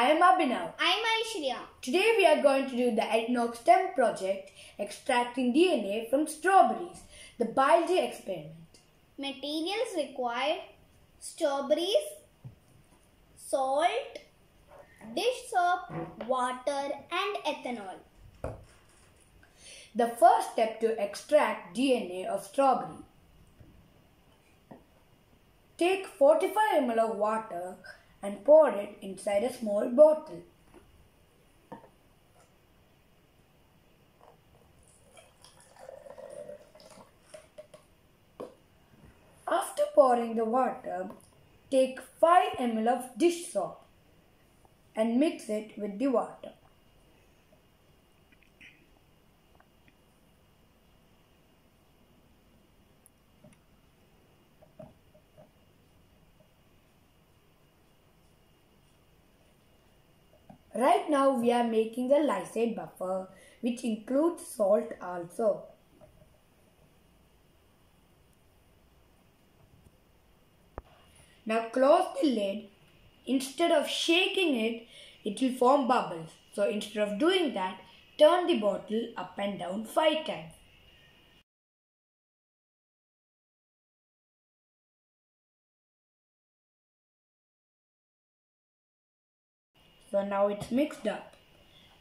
I am Abhinav. I'm Aishriya. Today we are going to do the Eggnog STEM project extracting DNA from strawberries, the biology experiment. Materials required strawberries, salt, dish soap, water, and ethanol. The first step to extract DNA of strawberry. Take 45 ml of water and pour it inside a small bottle. After pouring the water, take 5 ml of dish soap and mix it with the water. Right now we are making the lysate buffer which includes salt also. Now close the lid. Instead of shaking it, it will form bubbles. So instead of doing that, turn the bottle up and down 5 times. So now it's mixed up.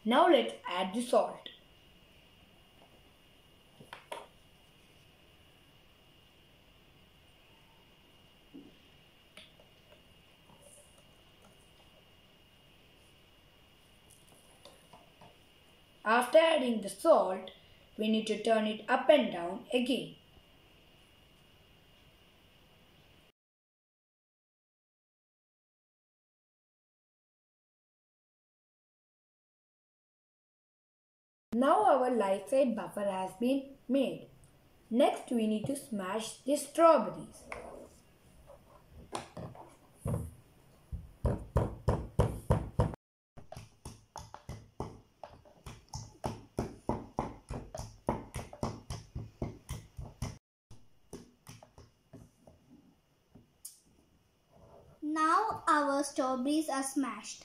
Now let's add the salt. After adding the salt, we need to turn it up and down again. Now our lysate buffer has been made. Next we need to smash the strawberries. Now our strawberries are smashed.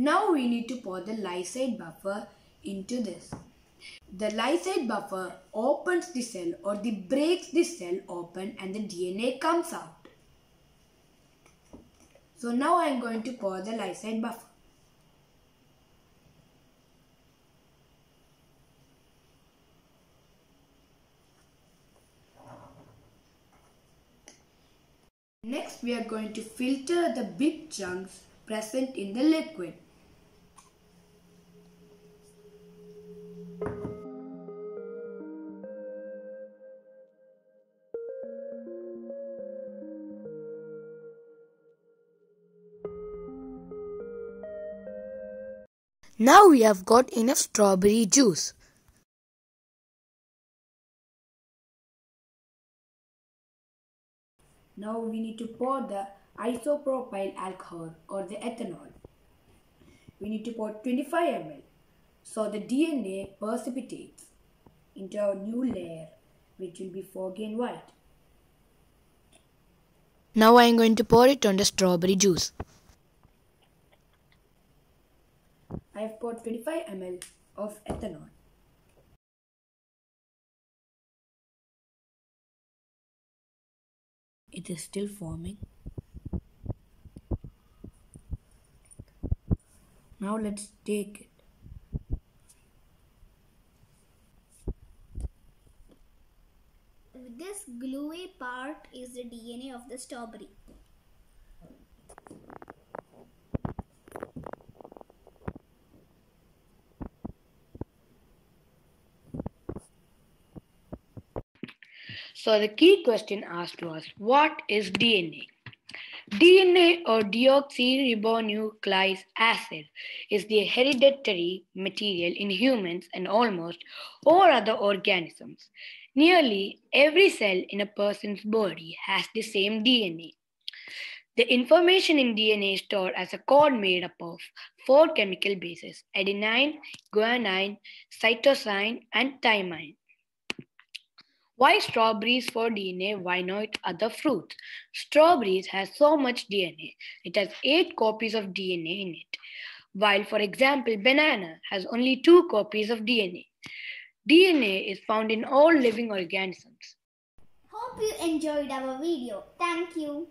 Now we need to pour the lysate buffer into this. The lysate buffer opens the cell or the breaks the cell open and the DNA comes out. So now I am going to pour the lysate buffer. Next we are going to filter the big chunks present in the liquid. Now we have got enough strawberry juice. Now we need to pour the isopropyl alcohol or the ethanol. We need to pour 25 ml so the DNA precipitates into our new layer which will be foggy and white. Now I am going to pour it on the strawberry juice. I have poured 25 ml of ethanol. It is still forming. Now let's take it. This gluey part is the DNA of the strawberry. So the key question asked was, what is DNA? DNA or deoxyribonucleic acid is the hereditary material in humans and almost all other organisms. Nearly every cell in a person's body has the same DNA. The information in DNA is stored as a code made up of four chemical bases adenine, guanine, cytosine, and thymine. Why strawberries for DNA? Why not other fruits? Strawberries has so much DNA. It has 8 copies of DNA in it. While, for example, banana has only 2 copies of DNA. DNA is found in all living organisms. Hope you enjoyed our video. Thank you.